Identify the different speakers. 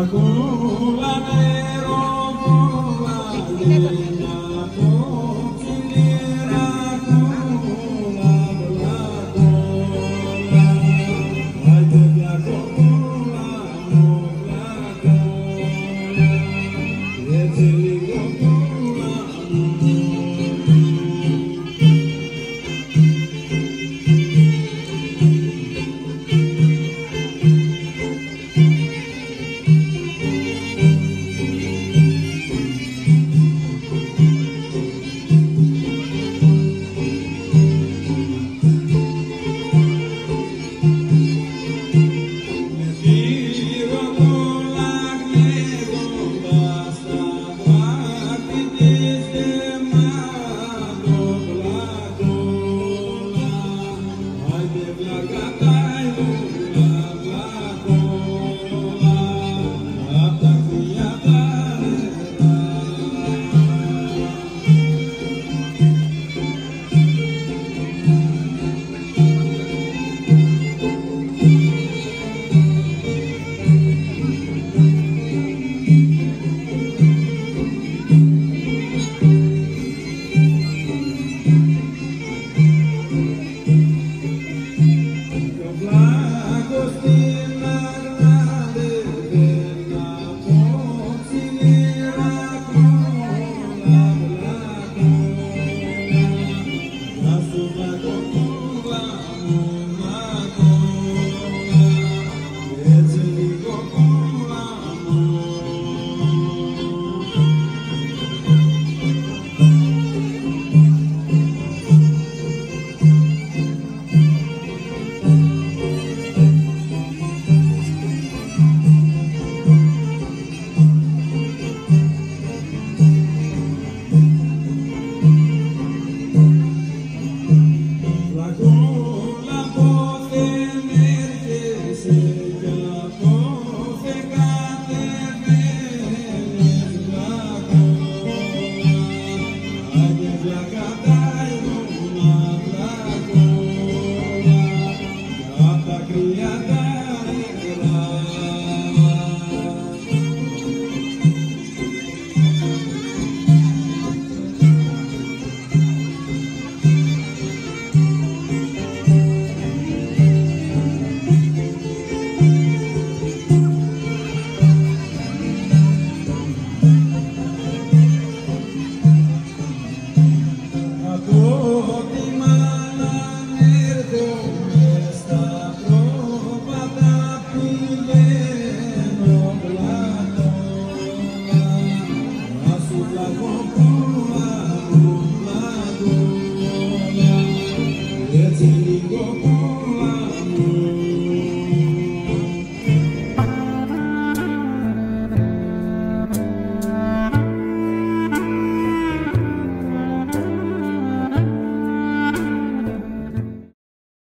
Speaker 1: Παγούλα νερό, πουλάνε Agustín. 我的妈